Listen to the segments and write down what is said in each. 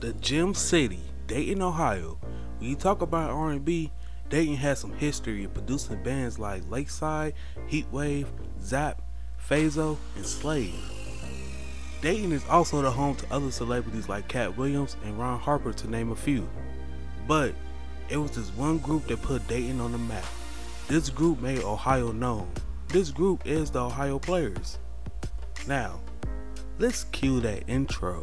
the Gem City, Dayton, Ohio. When you talk about R&B, Dayton has some history of producing bands like Lakeside, Heatwave, Zapp, Faze-O, and Slave. Dayton is also the home to other celebrities like Katt Williams and Ron Harper to name a few. But it was this one group that put Dayton on the map. This group made Ohio known. This group is the Ohio Players. Now, let's cue that intro.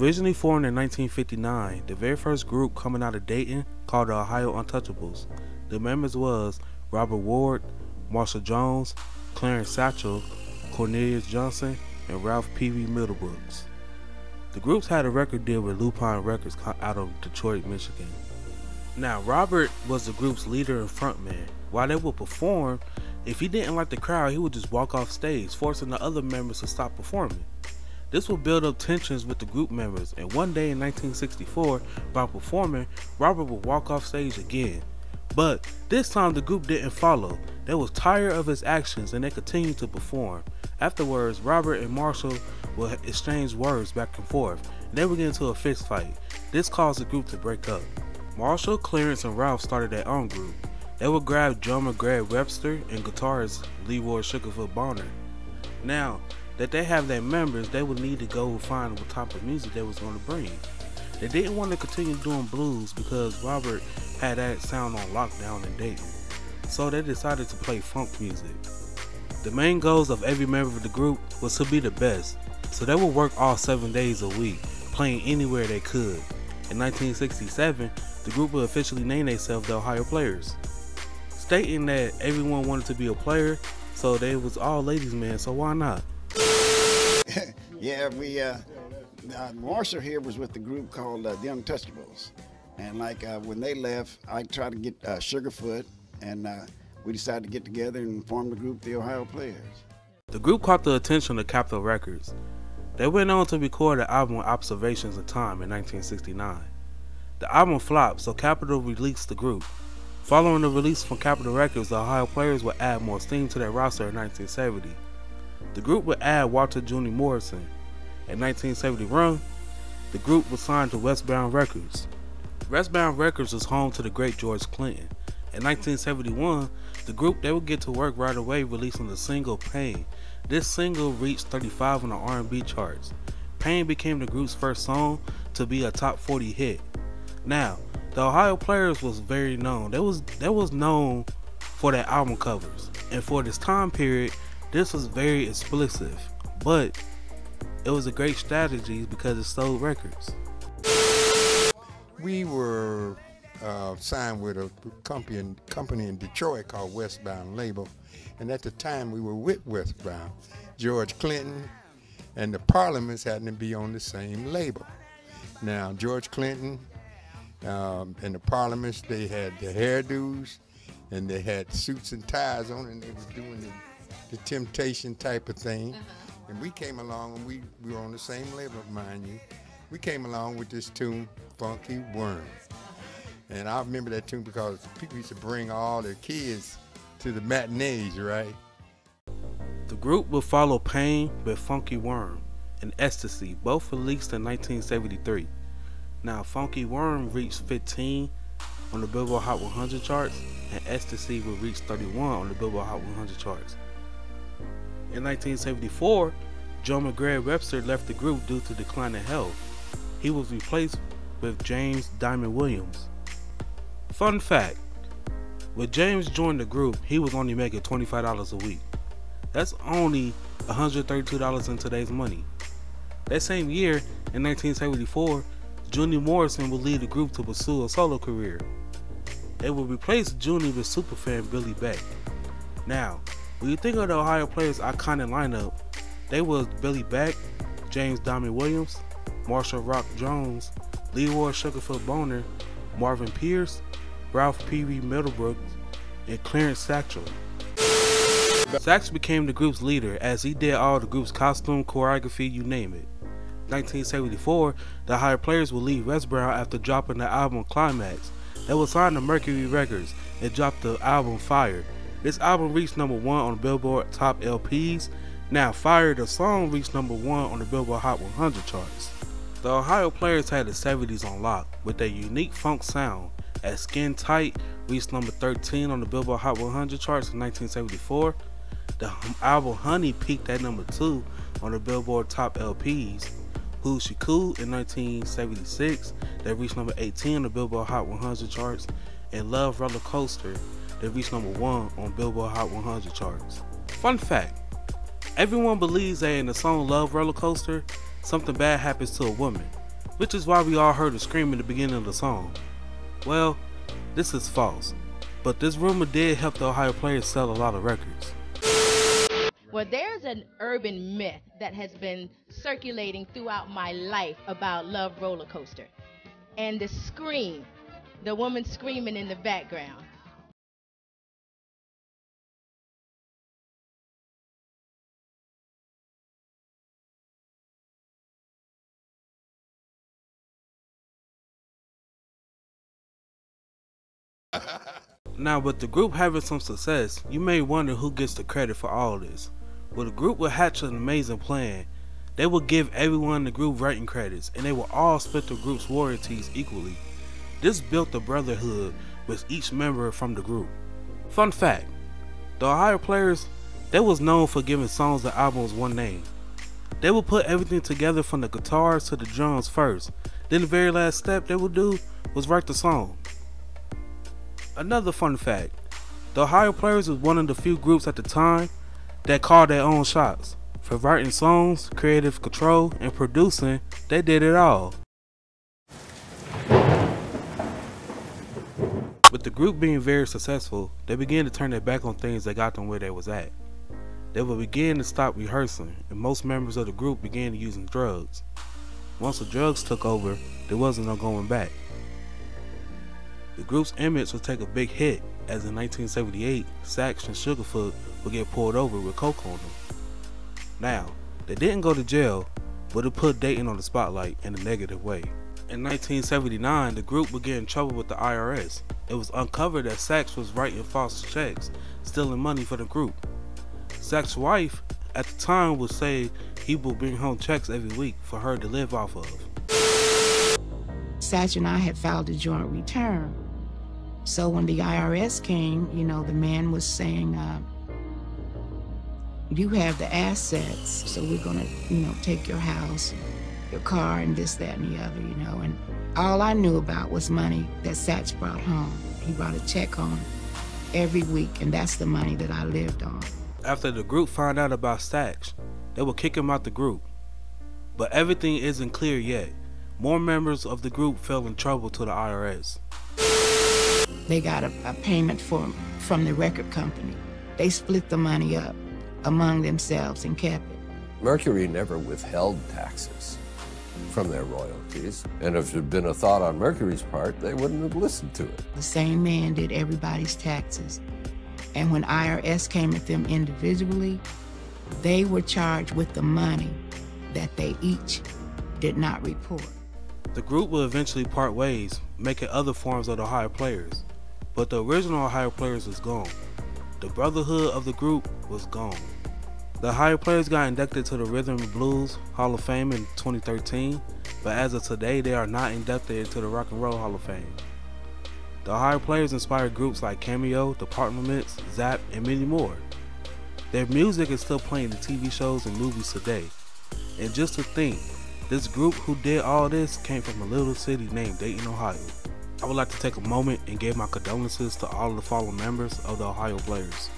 Originally formed in 1959, the very first group coming out of Dayton called the Ohio Untouchables. The members was Robert Ward, Marshall Jones, Clarence Satchell, Cornelius Johnson, and Ralph Pee Wee Middlebrooks. The groups had a record deal with Lupine Records out of Detroit, Michigan. Now, Robert was the group's leader and frontman. While they would perform, if he didn't like the crowd, he would just walk off stage, forcing the other members to stop performing. This would build up tensions with the group members, and one day in 1964, while performing, Robert would walk off stage again. But this time the group didn't follow. They was tired of his actions and they continued to perform. Afterwards, Robert and Marshall would exchange words back and forth, and they would get into a fist fight. This caused the group to break up. Marshall, Clarence, and Ralph started their own group. They would grab drummer Greg Webster and guitarist Leroy Sugarfoot Bonner. Now, that they have their members, they would need to go find what type of music they was going to bring. They didn't want to continue doing blues because Robert had that sound on lockdown in Dayton, so they decided to play funk music. The main goals of every member of the group was to be the best, so they would work all seven days a week, playing anywhere they could. In 1967, the group would officially name themselves the Ohio Players, stating that everyone wanted to be a player, so they was all ladies' men, so why not? yeah, we, uh, uh, Marshall here was with the group called uh, the Untouchables. And like uh, when they left, I tried to get uh, Sugarfoot, and uh, we decided to get together and form the group, the Ohio Players. The group caught the attention of Capitol Records. They went on to record the album Observations of Time in 1969. The album flopped, so Capitol released the group. Following the release from Capitol Records, the Ohio Players would add more steam to their roster in 1970. The group would add Walter Junior Morrison. In 1971, the group was signed to Westbound Records. Westbound Records was home to the great George Clinton. In 1971, the group they would get to work right away releasing the single Pain. This single reached 35 on the R&B charts. Pain became the group's first song to be a top 40 hit. Now, the Ohio Players was very known. They was they was known for their album covers. And for this time period, this was very explicit, but it was a great strategy because it sold records. We were uh, signed with a company, company in Detroit called Westbound Label, and at the time we were with Westbound. George Clinton and the Parliaments happened to be on the same label. Now, George Clinton um, and the Parliaments, they had the hairdos and they had suits and ties on, and they were doing the the Temptation type of thing. Uh-huh. And we came along and we, we were on the same label, mind you. We came along with this tune, Funky Worm. Uh-huh. And I remember that tune because people used to bring all their kids to the matinees, right? The group would follow Pain with Funky Worm and Ecstasy, both released in 1973. Now, Funky Worm reached 15 on the Billboard Hot 100 charts, and Ecstasy would reach 31 on the Billboard Hot 100 charts. In 1974, Joe McGregor Webster left the group due to declining health. He was replaced with James Diamond Williams. Fun fact when James joined the group, he was only making $25 a week. That's only $132 in today's money. That same year, in 1974, Junior Morrison would lead the group to pursue a solo career. They would replace Junior with superfan Billy Beck. Now, when you think of the Ohio players' iconic lineup, they was Billy Beck, James Diamond Williams, Marshall Rock Jones, Leroy Sugarfoot Bonner, Marvin Pierce, Ralph Pee Wee Middlebrook, and Clarence Satchell. Satch became the group's leader as he did all the group's costume, choreography, you name it. 1974, the Ohio Players would leave Westbound after dropping the album Climax. They would sign to Mercury Records and drop the album Fire, This album reached number one on the Billboard Top LPs. Now, Fire the song reached number one on the Billboard Hot 100 charts. The Ohio players had the 70s on lock with their unique funk sound, as Skin Tight reached number 13 on the Billboard Hot 100 charts in 1974. The album Honey peaked at number 2 on the Billboard Top LPs. Who'd She Coo in 1976 that reached number 18 on the Billboard Hot 100 charts, and Love Roller Coaster that reached number 1 on Billboard Hot 100 charts. Fun fact everyone believes that in the song Love Roller Coaster, something bad happens to a woman, which is why we all heard a scream in the beginning of the song. Well, this is false, but this rumor did help the Ohio players sell a lot of records. Well, there's an urban myth that has been circulating throughout my life about Love Roller Coaster. And the scream, the woman screaming in the background. Now, with the group having some success, you may wonder who gets the credit for all this. Well, the group would hatch an amazing plan. They would give everyone in the group writing credits, and they would all split the group's royalties equally. This built a brotherhood with each member from the group. Fun fact, the Ohio players, they was known for giving songs and albums one name. They would put everything together from the guitars to the drums first. Then the very last step they would do was write the song. Another fun fact, the Ohio players was one of the few groups at the time that called their own shots. For writing songs, creative control, and producing, they did it all. With the group being very successful, they began to turn their back on things that got them where they was at. They would begin to stop rehearsing, and most members of the group began using drugs. Once the drugs took over, there wasn't no going back. The group's image would take a big hit, as in 1978, Satch and Sugarfoot would get pulled over with coke on them. Now, they didn't go to jail, but it put Dayton on the spotlight in a negative way. In 1979, the group would get in trouble with the IRS. It was uncovered that Satch was writing false checks, stealing money for the group. Satch's wife, at the time, would say he would bring home checks every week for her to live off of. Satch and I had filed a joint return. So when the IRS came, you know, the man was saying, uh, you have the assets, so we're gonna, you know, take your house, your car, and this, that, and the other, you know. And all I knew about was money that Satch brought home. He brought a check home every week, and that's the money that I lived on. After the group found out about Satch, they would kick him out the group. But everything isn't clear yet. More members of the group fell in trouble to the IRS. They got a, a payment from, from the record company. They split the money up among themselves and kept it. Mercury never withheld taxes from their royalties. And if there'd been a thought on Mercury's part, they wouldn't have listened to it. The same man did everybody's taxes. And when IRS came at them individually, they were charged with the money that they each did not report. The group will eventually part ways, making other forms of the Ohio Players. But the original Ohio Players was gone. The brotherhood of the group was gone. The Ohio Players got inducted to the Rhythm and Blues Hall of Fame in 2013, but as of today, they are not inducted into the Rock and Roll Hall of Fame. The Ohio Players inspired groups like Cameo, The Parliaments, Zapp, and many more. Their music is still playing in TV shows and movies today. And just to think, this group who did all this came from a little city named Dayton, Ohio. I would like to take a moment and give my condolences to all of the fallen members of the Ohio Players.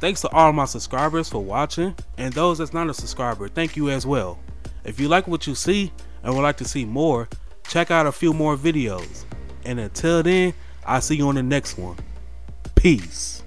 Thanks to all my subscribers for watching, and those that's not a subscriber, thank you as well. If you like what you see and would like to see more, check out a few more videos. And until then, I'll see you on the next one. Peace.